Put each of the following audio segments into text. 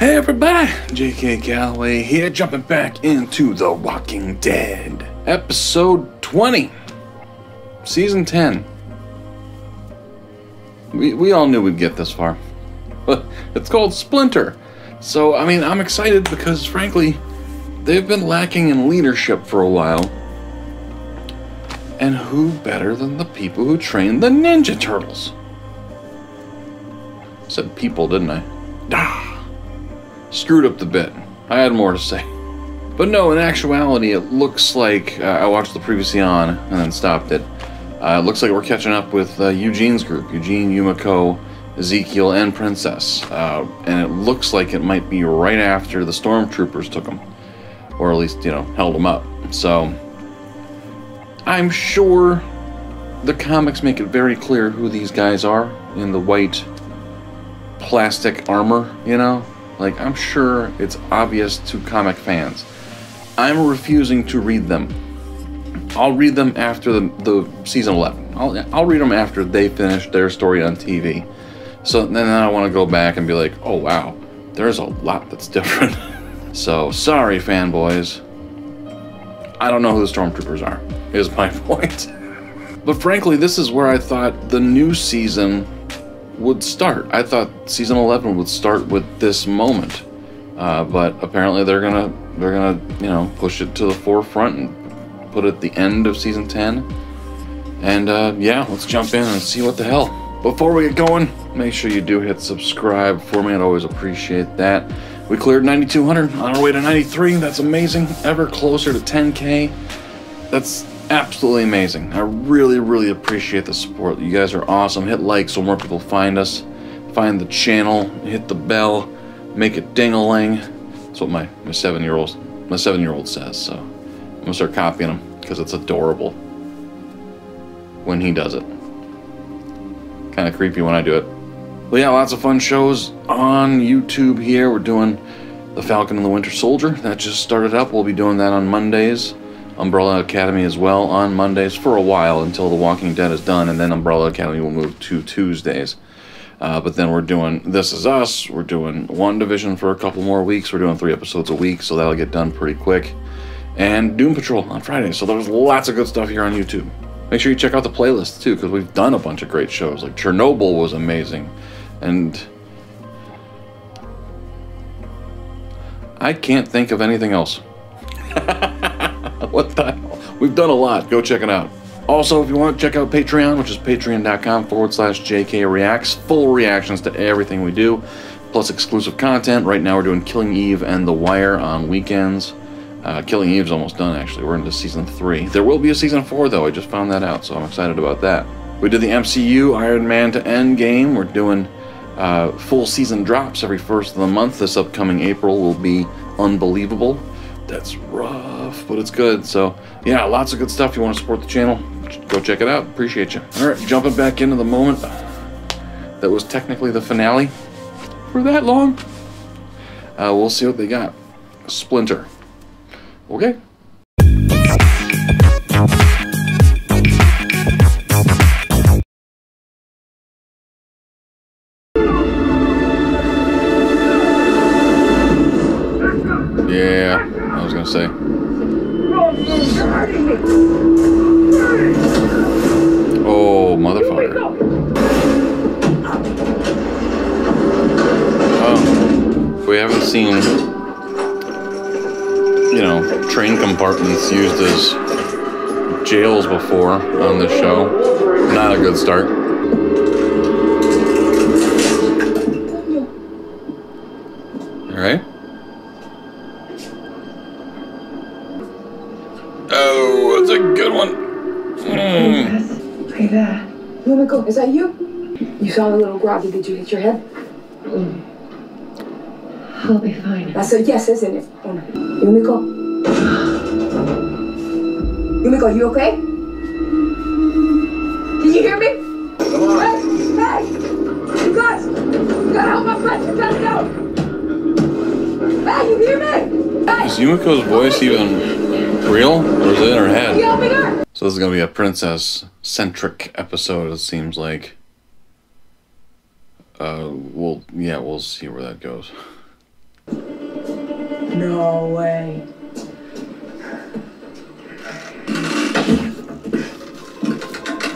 Hey everybody, JK Calloway here, jumping back into The Walking Dead, episode 20, season 10. We, we all knew we'd get this far. But it's called Splinter. So, I mean, I'm excited because, frankly, they've been lacking in leadership for a while. And who better than the people who trained the Ninja Turtles? Said people, didn't I? Ah screwed up the bit. I had more to say. But no, in actuality, it looks like uh, I watched the previously on and then stopped it. Uh, it looks like we're catching up with uh, Eugene's group Eugene, Yumiko, Ezekiel, and Princess. Uh, and it looks like it might be right after the stormtroopers took them, or at least, you know, held them up. So I'm sure the comics make it very clear who these guys are in the white plastic armor, you know? Like, I'm sure it's obvious to comic fans. I'm refusing to read them. I'll read them after the, the season 11. I'll, I'll read them after they finish their story on TV. So then I want to go back and be like, oh wow, there's a lot that's different. so sorry, fanboys. I don't know who the stormtroopers are, is my point. but frankly, this is where I thought the new season would start. I thought season 11 would start with this moment, uh, but apparently they're gonna they're gonna you know push it to the forefront and put it at the end of season 10. And uh, yeah, let's jump in and see what the hell. Before we get going, make sure you do hit subscribe for me. I'd always appreciate that. We cleared 9,200 on our way to 93. That's amazing. Ever closer to 10K. That's absolutely amazing. I really, really appreciate the support. You guys are awesome. Hit like so more people find us, find the channel, hit the bell, make it ding-a-ling. That's what my, my seven-year-old my seven-year-old says. So I'm gonna start copying him because it's adorable when he does it. Kind of creepy when I do it. But yeah, lots of fun shows on YouTube here. We're doing The Falcon and the Winter Soldier. That just started up. We'll be doing that on Mondays. Umbrella Academy as well on Mondays for a while until The Walking Dead is done, and then Umbrella Academy will move to Tuesdays. Uh, but then we're doing This Is Us. We're doing WandaVision for a couple more weeks. We're doing three episodes a week, so that'll get done pretty quick. And Doom Patrol on Friday. So there's lots of good stuff here on YouTube. Make sure you check out the playlist too, because we've done a bunch of great shows. Like Chernobyl was amazing, and I can't think of anything else. what the hell? We've done a lot. Go check it out. Also, if you want, to check out Patreon, which is patreon.com forward slash JK Reacts. Full reactions to everything we do, plus exclusive content. Right now, we're doing Killing Eve and The Wire on weekends. Uh, Killing Eve's almost done, actually. We're into season three. There will be a season four, though. I just found that out, so I'm excited about that. We did the MCU Iron Man to Endgame. We're doing uh, full season drops every first of the month. This upcoming April will be unbelievable. That's rough, but it's good. So, yeah, lots of good stuff. You want to support the channel? Go check it out. Appreciate you. All right, jumping back into the moment that was technically the finale for that long. Uh, we'll see what they got. Splinter. Okay. Say. Oh, motherfucker. Oh, we haven't seen, you know, train compartments used as jails before on this show. Not a good start. Is that you? You sound a little groggy. Did you hit your head? Mm. I'll be fine. That's a yes, isn't it? Yumiko? Yumiko, you okay? Can you hear me? Come on. Hey, hey! You guys! You gotta help my friend! You gotta go! Hey, you hear me? Hey! Is Yumiko's voice even real? Or is it in her head? So this is gonna be a princess-centric episode, it seems like. Uh, we'll, yeah, we'll see where that goes. No way.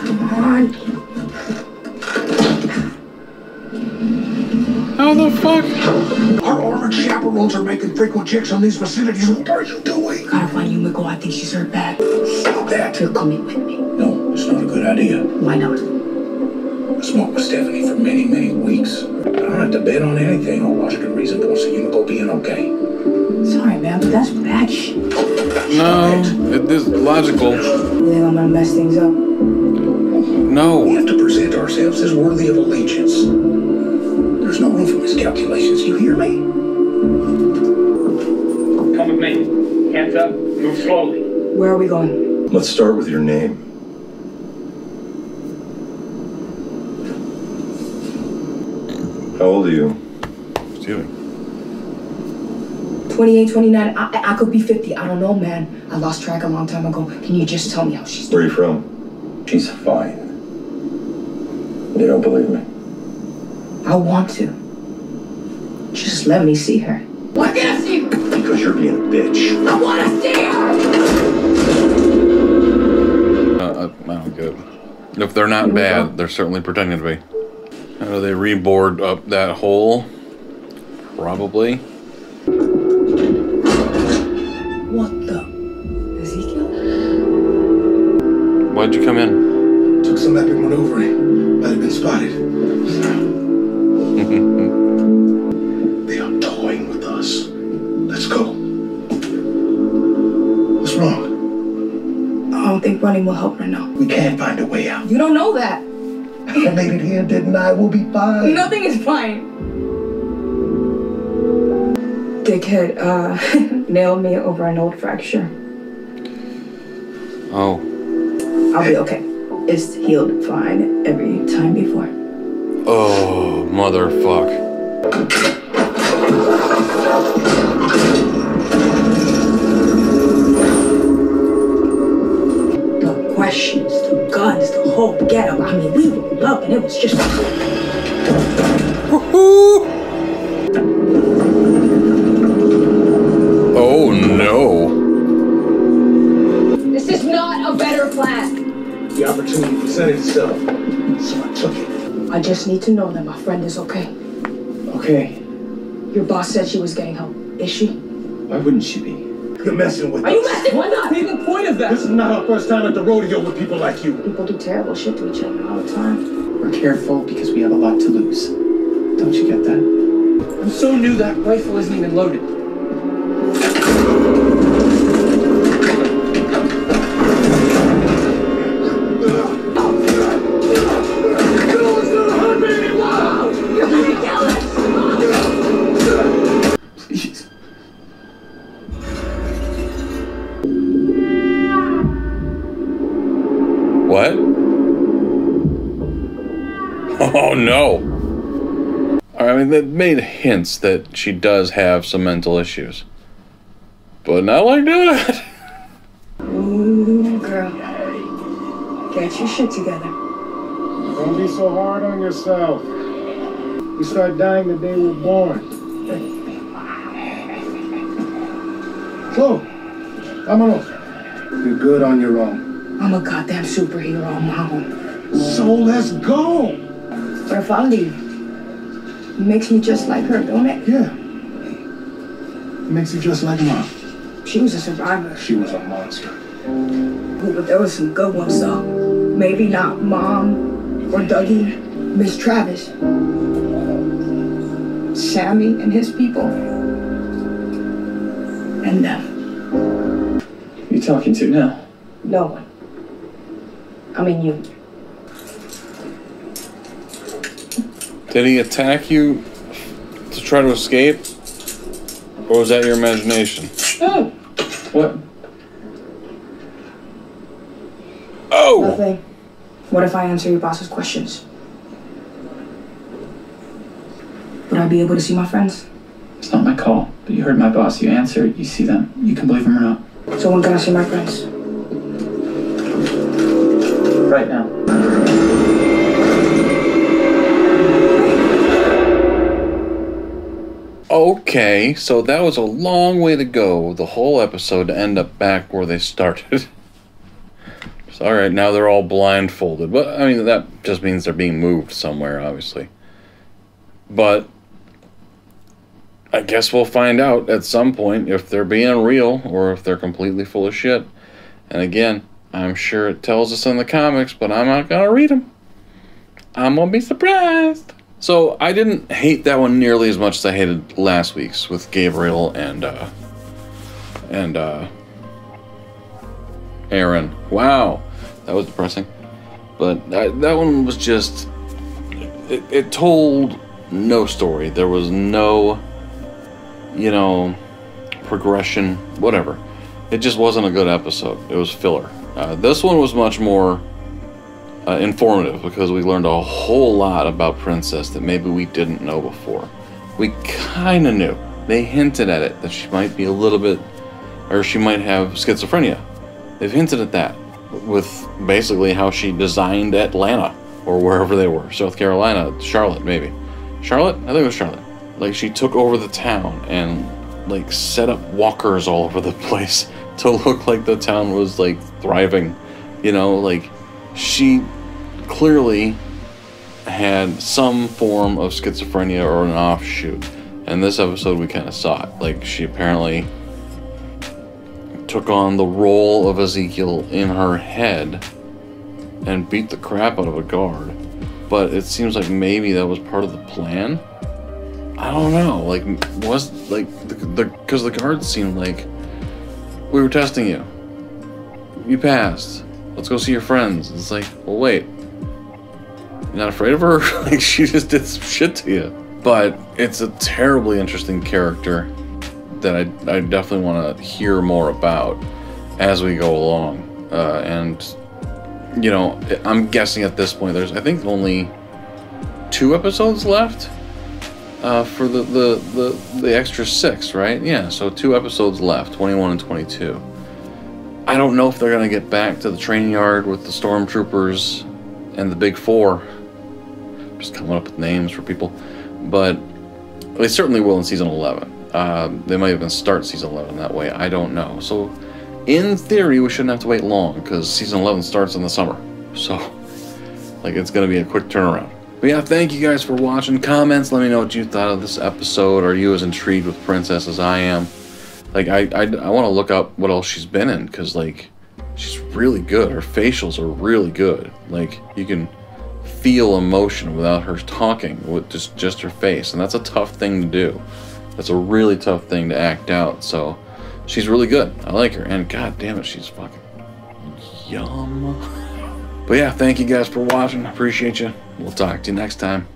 Come on. How the fuck? Our armored chaperones are making frequent checks on these facilities. What are you doing? Gotta find you, Yumiko. I think she's hurt bad. Stop that. You're coming with me. Good idea. Why not? I smoked with Stephanie for many, many weeks. I don't have to bet on anything. All logic and reason points to Yumiko being okay. Sorry, man, but that's bad shit. No, it is logical. You think I'm gonna mess things up? No. We No. have to present ourselves as worthy of allegiance. There's no room for miscalculations. You hear me? Come with me. Hands up. Move slowly. Where are we going? Let's start with your name. How old are you? Excuse me. 28, 29. I, I could be 50. I don't know, man. I lost track a long time ago. Can you just tell me how she's Where are you from? She's fine. You don't believe me. I want to. Just let me see her. Why can't I see her? Because you're being a bitch. I want to see her! Uh, uh, I don't get it. If they're not bad, they're certainly pretending to be. How do they reboard up that hole? Probably. What the? Ezekiel? Why'd you come in? Took some epic maneuvering. Might have been spotted. they are toying with us. Let's go. What's wrong? I don't think running will help right now. We can't find a way out. You don't know that. I made it here, didn't I? We'll be fine. Nothing is fine. Dickhead, uh, nailed me over an old fracture. Oh. I'll be okay. It's healed fine every time before. Oh, motherfuck. I just need to know that my friend is okay. Okay, Your boss said she was getting help. Is she? why wouldn't she be? You're messing with Are you us. messing with us? the point of that? This is not our first time at the rodeo with people like you. People do terrible shit to each other all the time. We're careful because we have a lot to lose. Don't you get that? I'm so new that rifle isn't even loaded. No. I mean, they made hints that she does have some mental issues. But not like that. Ooh, girl. Get your shit together. Don't be so hard on yourself. We start dying the day we're born. So, vámonos. You're good on your own. I'm a goddamn superhero on my own. So let's go. But if I leave, makes me just like her, don't it? Yeah. It makes you just like mom. She was a survivor. She was a monster. Ooh, But there was some good ones, though. Maybe not Mom or Dougie. Miss Travis. Sammy and his people. And them. You talking to now? No one. I mean, you. Did he attack you to try to escape? Or was that your imagination? Oh. What? Oh! Nothing. What if I answer your boss's questions? Would I be able to see my friends? It's not my call, but you heard my boss. You answer, you see them. You can believe them or not. So when can I see my friends? Right now. Okay, so that was a long way to go, the whole episode, to end up back where they started. so, alright, now they're all blindfolded. But, I mean, that just means they're being moved somewhere, obviously. But, I guess we'll find out at some point if they're being real or if they're completely full of shit. And again, I'm sure it tells us in the comics, but I'm not gonna read them. I'm gonna be surprised. So I didn't hate that one nearly as much as I hated last week's with Gabriel and uh and uh Aaron. Wow, that was depressing. But that, that one was just it, it told no story. There was no you know progression, whatever. It just wasn't a good episode. It was filler. Uh, this one was much more uh, informative because we learned a whole lot about Princess that maybe we didn't know before. We kind of knew. They hinted at it that she might be a little bit, or she might have schizophrenia. They've hinted at that with basically how she designed Atlanta or wherever they were, South Carolina, Charlotte maybe. Charlotte? I think it was Charlotte. Like she took over the town and like set up walkers all over the place to look like the town was like thriving. You know, like she clearly had some form of schizophrenia or an offshoot. And this episode, we kind of saw it. Like, she apparently took on the role of Ezekiel in her head and beat the crap out of a guard. But it seems like maybe that was part of the plan. I don't know. Like, was like the because the, the guards seemed like we were testing you. You passed. Let's go see your friends. It's like, well, wait. Not afraid of her? like, she just did some shit to you. But it's a terribly interesting character that I, I definitely want to hear more about as we go along. Uh, and, you know, I'm guessing at this point there's, I think, only two episodes left uh, for the, the, the, the extra six, right? Yeah, so two episodes left 21 and 22. I don't know if they're going to get back to the training yard with the stormtroopers and the big four. Just coming up with names for people. But they certainly will in season 11. Uh, they might even start season 11 that way. I don't know. So, in theory, we shouldn't have to wait long because season 11 starts in the summer. So, like, it's going to be a quick turnaround. But yeah, thank you guys for watching. Comments, let me know what you thought of this episode. Are you as intrigued with Princess as I am? Like, I, I, I want to look up what else she's been in because, like, she's really good. Her facials are really good. Like, you can feel emotion without her talking with just just her face and that's a tough thing to do. That's a really tough thing to act out so she's really good. I like her and god damn it she's fucking yum. But yeah thank you guys for watching. Appreciate you. We'll talk to you next time